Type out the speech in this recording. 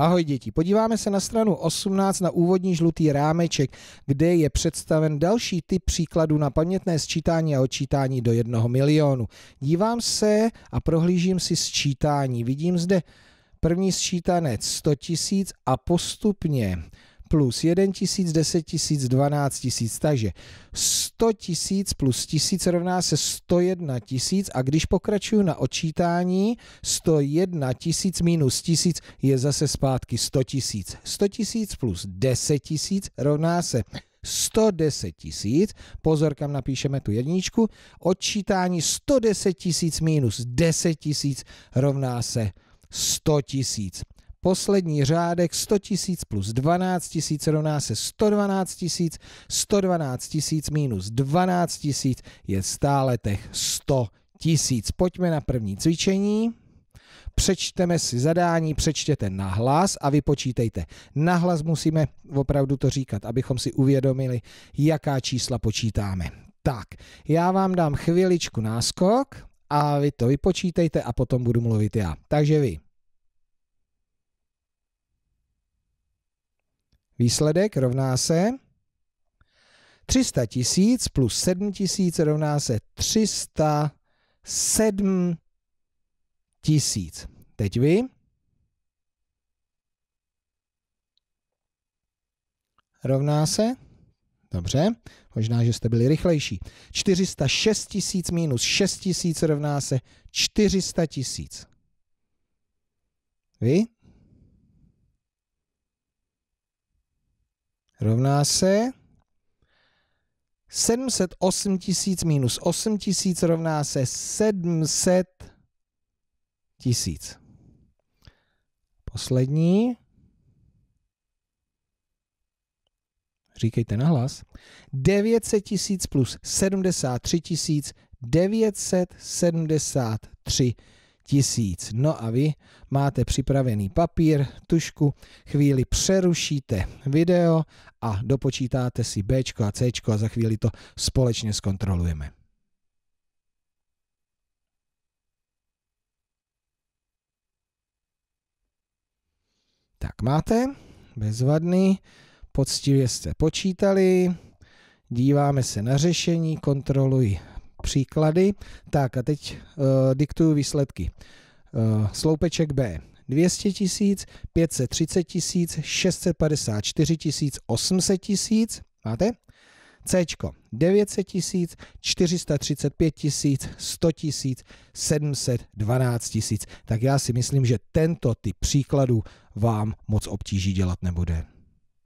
Ahoj děti, podíváme se na stranu 18 na úvodní žlutý rámeček, kde je představen další typ příkladů na pamětné sčítání a odčítání do jednoho milionu. Dívám se a prohlížím si sčítání. Vidím zde první sčítanec 100 tisíc a postupně plus 1 tisíc, 10 tisíc, 12 tisíc. Takže 100 tisíc plus 1000 rovná se 101 tisíc a když pokračuju na odčítání, 101 tisíc minus 1000 je zase zpátky 100 tisíc. 100 tisíc plus 10 tisíc rovná se 110 tisíc, pozor, kam napíšeme tu jedničku, odčítání 110 tisíc minus 10 tisíc rovná se 100 tisíc. Poslední řádek 100 tisíc plus 12 tisíc rovná se 112 tisíc, 112 tisíc minus 12 tisíc je stále těch 100 tisíc. Pojďme na první cvičení. Přečteme si zadání, přečtěte nahlas a vypočítejte. Nahlas musíme opravdu to říkat, abychom si uvědomili, jaká čísla počítáme. Tak, já vám dám chviličku náskok a vy to vypočítejte a potom budu mluvit já. Takže vy. Výsledek rovná se 300 tisíc plus 7 tisíc rovná se 307 tisíc. Teď vy. Rovná se? Dobře, možná, že jste byli rychlejší. 406 tisíc minus 6 tisíc rovná se 400 tisíc. Vy? Rovná se 708 tisíc minus 8 tisíc rovná se 700 tisíc. Poslední. Říkejte nahlas. 900 tisíc plus 73 tisíc 973 tisíc. No a vy máte připravený papír, tušku, chvíli přerušíte video a dopočítáte si B a C a za chvíli to společně zkontrolujeme. Tak máte, bezvadný, poctivě jste počítali, díváme se na řešení, kontroluji příklady. Tak a teď uh, diktuju výsledky. Uh, sloupeček B 200 tisíc, 530 tisíc, 654 tisíc, 800 tisíc. Máte? C 900 tisíc, 435 tisíc, 100 tisíc, 712 tisíc. Tak já si myslím, že tento typ příkladů vám moc obtíží dělat nebude.